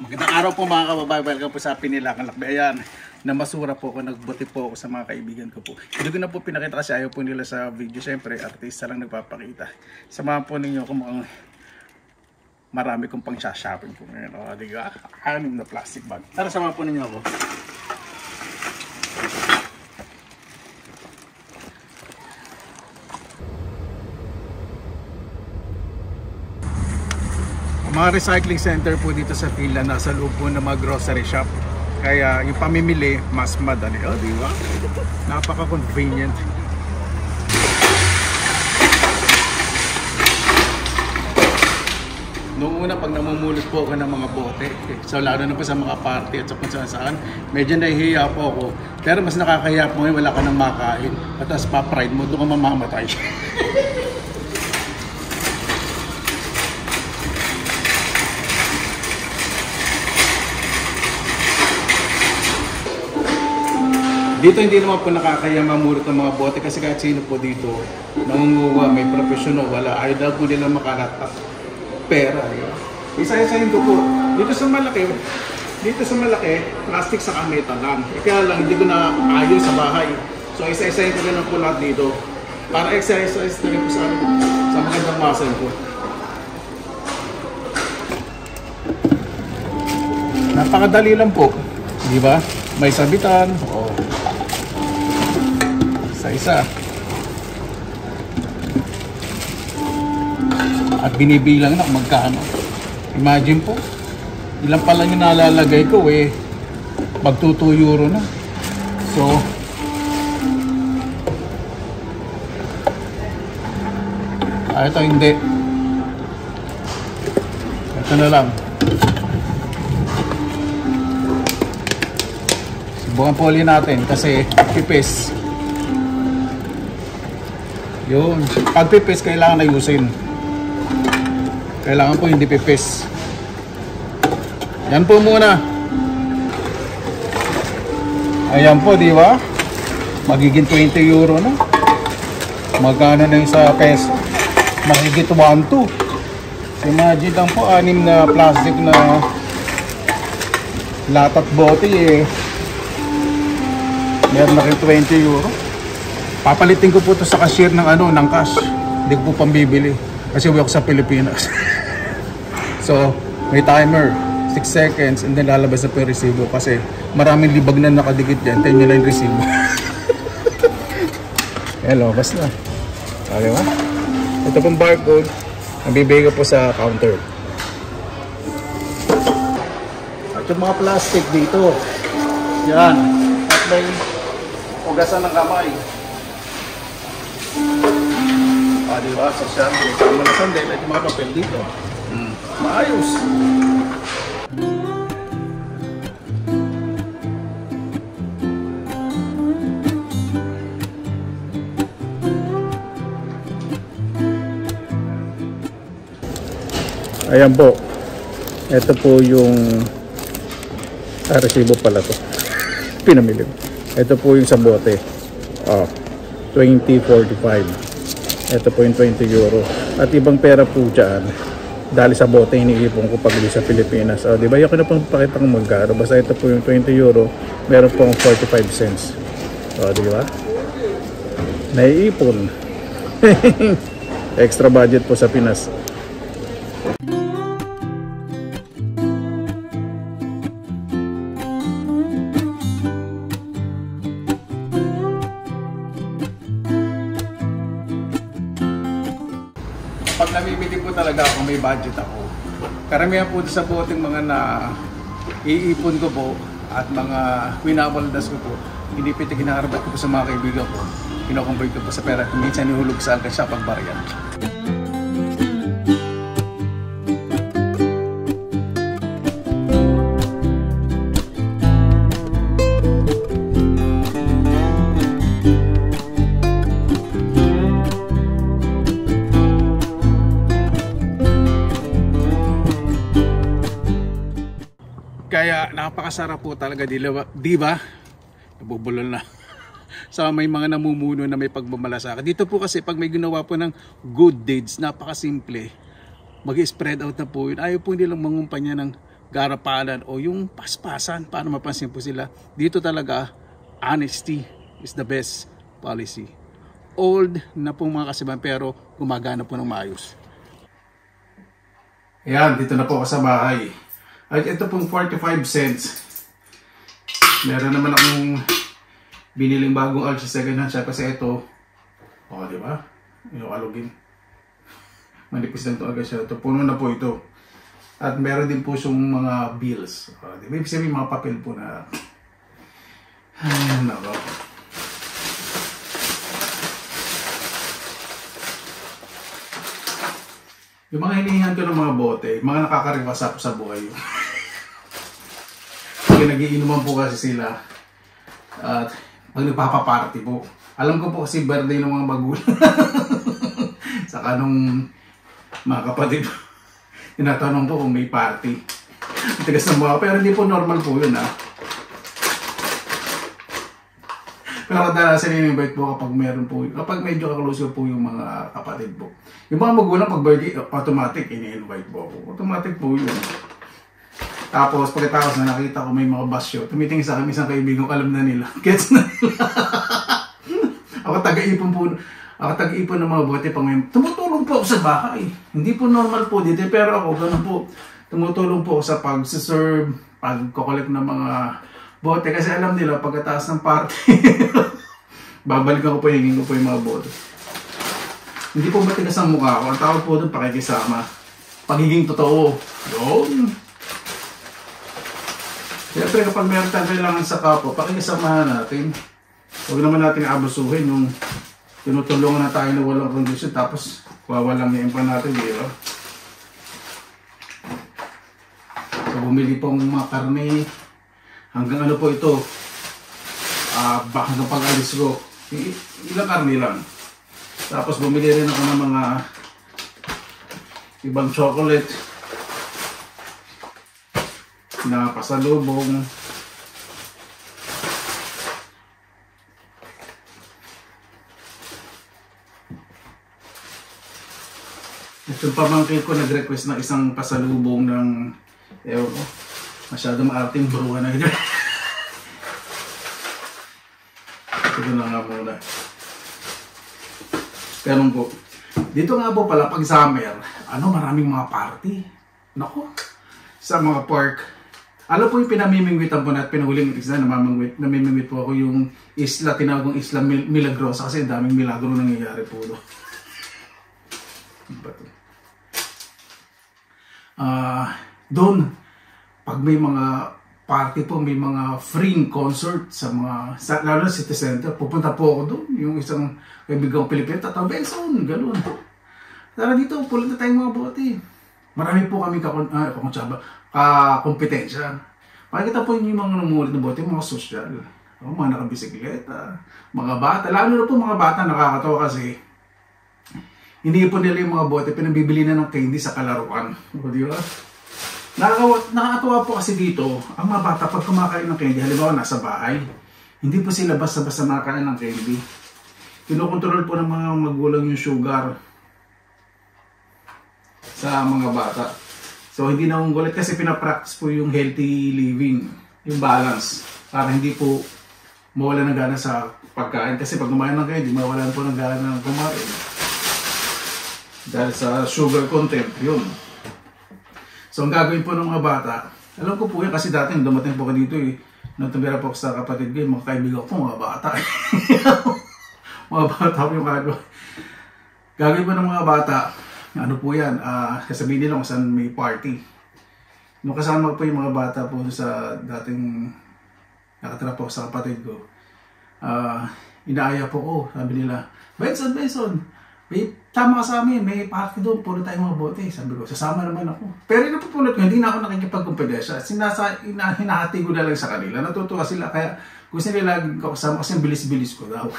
Magandang araw po mga kababayan. Welcome po sa Pinilakan Lakbay. Ayan, namasura po ako, nagbuti po ako sa mga kaibigan ko po. Hindi ko na po pinakita kasi ayaw po nila sa video. Siyempre, artista lang nagpapakita. Samahan po ninyo kung mukhang marami kong pang shopping po ngayon. O, di ba? Anim na plastic bag. Tara, samahan po ninyo ako. Mga recycling center po dito sa Finland nasa loob po ng mga grocery shop kaya yung pamimili mas madali oh di ba napaka convenient Noong una, pag namumulot po ako ng mga bote, so lalo na po sa mga party at sa kung saan saan, medyo nahihiya po ako. Pero mas nakakahiya po ngayon, wala ka nang makain. At tapos pa-pride mo, doon ka mamamatay. Dito hindi naman po nakakaya mamulot ng mga bote kasi kahit sino po dito nangunguha, may profesyon o wala. Ayaw daw po nila makalatak pera. Isa-isahin ko po. Dito sa malaki, dito sa malaki, plastic sa kameta lang. E kaya lang, hindi ko na ayos sa bahay. So isa-isahin ko na po lahat dito. Para exercise na rin po sa, sa magandang muscle ko. Napakadali lang po. Di ba? May sabitan. O, isa-isa. At binibilang na magkano. Imagine po, ilan pa lang yung nalalagay ko eh, mag 2 euro na. So, ah, ito hindi. Ito na lang. Subukan po ulit natin kasi pipis. Yun. Pag pipis, kailangan ayusin. Kailangan po hindi pipis. Yan po muna. Ayan po, di ba? Magiging 20 euro na. Magkano na yung sa peso? Magiging 1, 2. Imagine lang po, anim na plastic na latat bote eh. Meron na rin 20 euro. Papalitin ko po to sa cashier ng ano, ng cash. Hindi ko po pambibili. Kasi uwi ako sa Pilipinas. so, may timer. 6 seconds and then lalabas na po yung resibo kasi maraming libag na nakadikit dyan. Tayo lang yung resibo. Hello, bas na. Okay ba? Ito pong barcode. Ang ko po sa counter. At yung mga plastic dito. Yan. At may ugasan ng kamay. Ah, di ba? Siya, kasama na sandal at yung mga papel dito. Hmm. Maayos. Ayan po. Ito po yung ah, resibo pala to. Pinamili ko. Ito po yung sa bote. Ah, 2045. Ito po yung 20 euro. At ibang pera po dyan. Dahil sa bote iniipon ko pag sa Pilipinas. O, di ba? Yung na pang pakita ng magkano. Basta ito po yung 20 euro. Meron pong 45 cents. O, di ba? Naiipon. Extra budget po sa Pinas. Po talaga ako, may budget ako. Karamihan po sa boteng mga na iipon ko po at mga winawaldas ko po, hindi pwede kinaharabat ko po sa mga kaibigan ko. Kinoconvert ko po sa pera. Minsan nihulog sa akin siya pagbaryan. Kaya napakasarap po talaga, di, di ba? Nabubulol na. sa may mga namumuno na may pagmamalasakit. Dito po kasi pag may ginawa po ng good deeds, napakasimple. Mag-spread out na po yun. Ayaw po nilang mangumpanya ng garapalan o yung paspasan para mapansin po sila. Dito talaga, honesty is the best policy. Old na pong mga kasiban pero gumagana po ng maayos. Ayan, dito na po ako sa bahay. At ito pong 45 cents. Meron naman akong biniling bagong Alsa second hand siya kasi ito, o oh, di ba? Yung alugin. Manipis lang ito agad siya. Ito, puno na po ito. At meron din po siyang mga bills. O, di ba? Ibig sabihin mga papel po na ay, nako. Yung mga hinihingan ko ng mga bote, mga nakakariwasap sa buhay yun. Pag nagiinuman po kasi sila, at pag nagpapaparty po, alam ko po kasi birthday ng mga magulang. Saka nung mga kapatid, tinatanong po kung may party. Tigas ng mga, pero hindi po normal po yun ah. Pero kadalasan in-invite po kapag meron po, kapag medyo kaklose po yung mga kapatid po. Yung mga magulang pag birthday, automatic ini-invite po ako. Automatic po yun. Tapos pagkatapos na nakita ko may mga basyo, tumitingin sa akin isang kaibigan ko, alam na nila. Gets na nila. ako taga-ipon po, ako taga-ipon ng mga bote pang ngayon. Tumutulong po ako sa bahay. Hindi po normal po dito, pero ako ganun po. Tumutulong po ako sa pag-serve, pag-collect ng mga bote kasi alam nila pagkataas ng party babalikan ko po hingin ko po yung mga bote hindi po matigas ang mukha ko ang tawag po doon pakikisama pagiging totoo yun Siyempre kapag meron tayong kailangan sa kapo, pakikisamahan natin. Huwag naman natin abusuhin yung tinutulungan na tayo na walang kondisyon tapos wawalang yung pa natin, di? So bumili pong mga karne, hanggang ano po ito? Uh, baka hanggang pag-alis ko. Ilang karni lang. Tapos bumili rin ako ng mga ibang chocolate na pasalubong Ito pamangkin ko nag-request ng isang pasalubong ng ewan ko, Masyado maarting bruha na ito. Ito na nga muna. Ganun po. Dito nga po pala pag summer, ano maraming mga party. Nako, sa mga park. Alam po yung pinamimingwitan po natin, pinahuling isla, namamingwit, namimingwit po ako yung isla, tinawagong isla Milagrosa kasi daming milagro nangyayari po doon. Ano uh, doon pag may mga party po, may mga free concert sa mga, sa, lalo na city center, pupunta po ako doon. Yung isang kaibigang Pilipino, tatang Benson, gano'n. Tara dito, pulit na tayong mga bote. Marami po kami kakon, ah, kakonsyaba, kakompetensya. Makikita po yung mga numulit na bote, mga social. O, mga nakabisikleta, mga bata. Lalo na po mga bata, nakakatawa kasi hindi po nila yung mga bote, pinabibili na ng candy sa kalaruan. O, di ba? Nakakawa, nakakatawa po kasi dito, ang mga bata pag kumakain ng candy, halimbawa nasa bahay, hindi po sila basta-basta makakain ng candy. Kinokontrol po ng mga magulang yung sugar sa mga bata. So hindi na gulit kasi pinapractice po yung healthy living, yung balance, para hindi po mawala ng gana sa pagkain. Kasi pag kumain ng candy, mawalan po ng gana ng kumain. Dahil sa sugar content, yun. So ang gagawin po ng mga bata, alam ko po yan kasi dati dumating po ko dito eh, nung tumira po sa kapatid ko, mga kaibigan ko, mga bata. mga bata po yung gagawin. Gagawin po ng mga bata, ano po yan, uh, sasabihin nila kung saan may party. Nung kasama po yung mga bata po sa dating nakatira po sa kapatid ko, uh, inaaya po ko, sabi nila, Benson, Benson, may tama ka sa amin, may party doon, puro tayong mga bote. Sabi ko, sasama naman ako. Pero yung napupulot ko, hindi na ako nakikipagkumpedensya. Sinasa, ina, hinahati ko na lang sa kanila. Natutuwa sila, kaya gusto nila lagi ko kasama kasi bilis-bilis ko daw.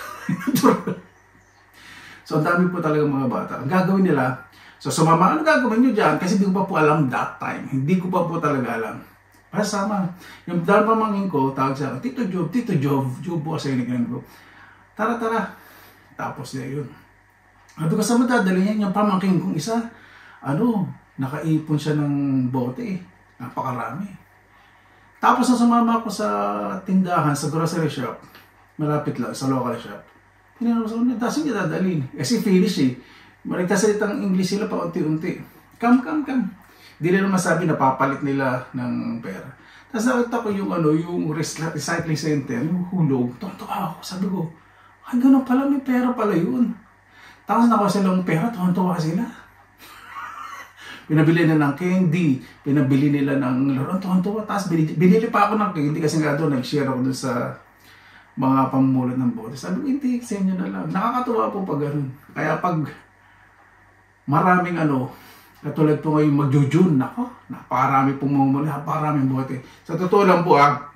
so, ang dami po talaga mga bata. Ang gagawin nila, so sumama, ano gagawin nyo dyan? Kasi hindi ko pa po alam that time. Hindi ko pa po talaga alam. Para sama. Yung dahil pamangin ko, tawag sa Tito Job, Tito Job, Job po kasi yung ko. Tara, tara. Tapos niya yun. Sabi ko, saan mo dadalhin yan? Yung pamangking kong isa, ano, nakaipon siya ng bote. Napakarami. Tapos nang sumama ko sa tindahan, sa grocery shop, malapit lang, sa local shop, tinanong sa kanila, dasin niya dadalhin. Kasi finish eh. Nagkasalitang English sila pa unti-unti. Come, come, come. Hindi nila masabi na papalit nila ng pera. Tapos nakita ko yung ano, yung recycling center, yung hulog. Tuwan-tuwa ako. Sabi ko, ay ganun pala, may pera pala yun. Tapos nakuha silang pera, tuwan-tuwa sila. pinabili na ng candy, pinabili nila ng laro, tuwan-tuwa. Tapos binili, binili pa ako ng candy kasi nga doon, nag-share ako doon sa mga pamumulot ng bote. Sabi ko, hindi, sa inyo na lang. Nakakatuwa po pag ganun. Kaya pag maraming ano, katulad po ngayon magjo-June, nako, napakarami pong mamumulot, napakaraming bote. Sa totoo lang po ah,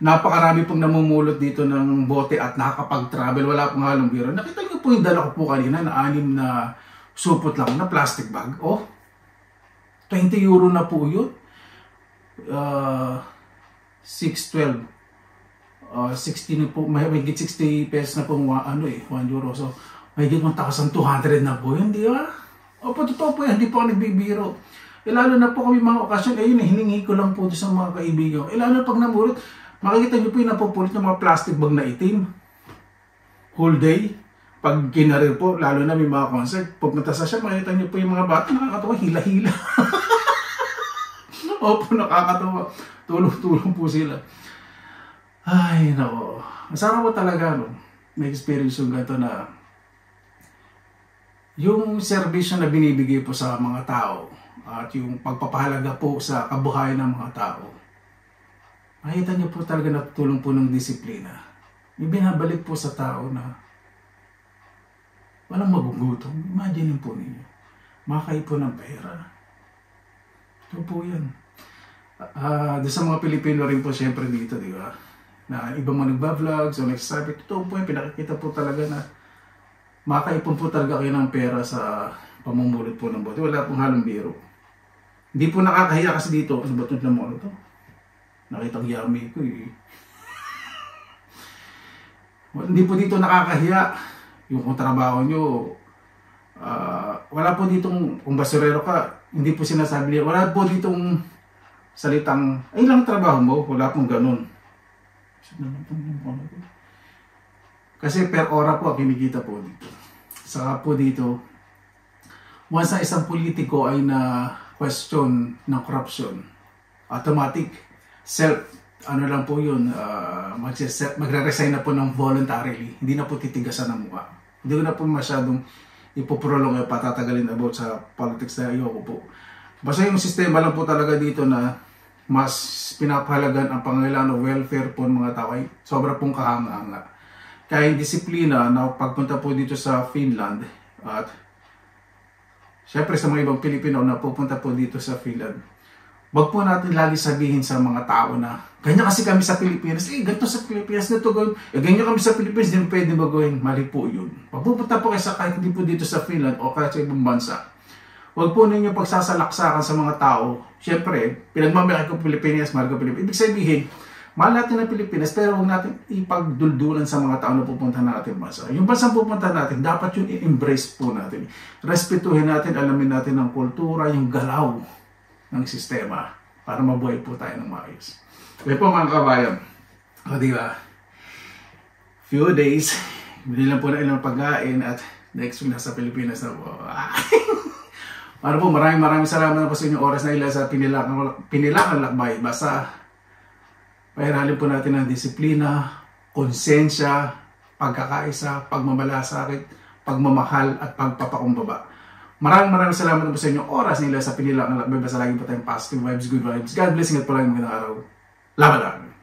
napakarami pong namumulot dito ng bote at nakakapag-travel, wala pong halong biro. Nakita niyo po yung dala ko po kanina na anim na supot lang na plastic bag. Oh, 20 euro na po yun. Uh, 612. Uh, 60 na po, may may 60 pesos na po ano eh, 1 euro. So, may 1,200 na po yun, di ba? Opo, totoo po yan, hindi po ako nagbibiro. E lalo na po kami mga okasyon, ayun, eh, hiningi ko lang po sa mga kaibigan. E lalo na pag namulot, makikita niyo po yung napupulit ng mga plastic bag na itim. Whole day. Pag kinarir po, lalo na may mga concert, pupunta sa siya, makikita niyo po yung mga bata, nakakatawa, hila-hila. Opo, nakakatawa. Tulong-tulong po sila. Ay, nako. Masama po talaga, no? May experience yung ganito na yung serbisyo na binibigay po sa mga tao at yung pagpapahalaga po sa kabuhayan ng mga tao, makita niyo po talaga na tulong po ng disiplina. May binabalik po sa tao na walang magugutom. Imagine po ninyo. Makaipon ng pera. Ito po yan. Uh, sa mga Pilipino rin po siyempre dito, di ba? Na ibang mga nagbablog, so nagsasabi, ito po yan, pinakikita po talaga na makaipon po talaga kayo ng pera sa pamumulot po ng bote. Wala pong halong biro. Hindi po nakakahiya kasi dito. Ano ba ito na mo to? Nakita ko yami ko eh. Hindi po dito nakakahiya. Yung kung trabaho nyo, uh, wala po ditong, kung basurero ka, hindi po sinasabi niya, wala po ditong salitang, ay lang trabaho mo, wala pong ganun. Kasi per ora po kinikita po dito. Saka po dito, once na isang politiko ay na question ng corruption, automatic, self, ano lang po yun, uh, magre-resign na po ng voluntarily. Hindi na po titigasan ng mukha. Hindi ko na po masyadong ipoprolong o patatagalin about sa politics na ayoko po. Basta yung sistema lang po talaga dito na mas pinapahalagan ang pangailangan ng welfare po ng mga tao ay sobra pong kahanga-hanga yung disiplina na pagpunta po dito sa Finland at syempre sa mga ibang Pilipino na pupunta po dito sa Finland, wag po natin lagi sabihin sa mga tao na ganyan kasi kami sa Pilipinas, eh ganito sa Pilipinas na to eh ganyan kami sa Pilipinas, hindi pwede ba gawin? Mali po yun. Pag pupunta po kayo sa kahit hindi po dito sa Finland o kahit sa ibang bansa, Huwag po ninyo pagsasalaksakan sa mga tao. Siyempre, pinagmamalaki ko Pilipinas, mahal ko Pilipinas. Ibig sabihin, Mahal natin ang Pilipinas pero huwag natin ipagduldulan sa mga tao na pupunta natin bansa. Yung bansa pupunta natin, dapat yun i-embrace po natin. Respetuhin natin, alamin natin ang kultura, yung galaw ng sistema para mabuhay po tayo ng maayos. Kaya po mga kabayan, o di? Few days, binilang po na ilang pagkain at next week nasa Pilipinas na po. Para po maraming maraming salamat po sa inyong oras na ilan sa pinilakan, pinilakan lakbay. Basta Pairalin po natin ang disiplina, konsensya, pagkakaisa, pagmamalasakit, pagmamahal at pagpapakumbaba. Maraming maraming salamat po sa inyong oras nila sa pinila ng Basta lagi po tayong positive vibes, good vibes. God bless, ingat po lang magandang araw. Laban lang!